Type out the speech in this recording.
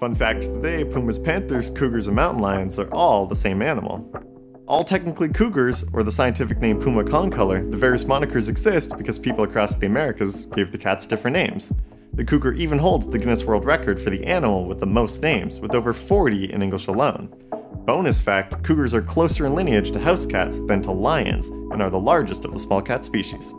Fun fact today pumas, panthers, cougars, and mountain lions are all the same animal. All technically cougars, or the scientific name puma concolor, the various monikers exist because people across the Americas gave the cats different names. The cougar even holds the Guinness World Record for the animal with the most names, with over 40 in English alone. Bonus fact cougars are closer in lineage to house cats than to lions, and are the largest of the small cat species.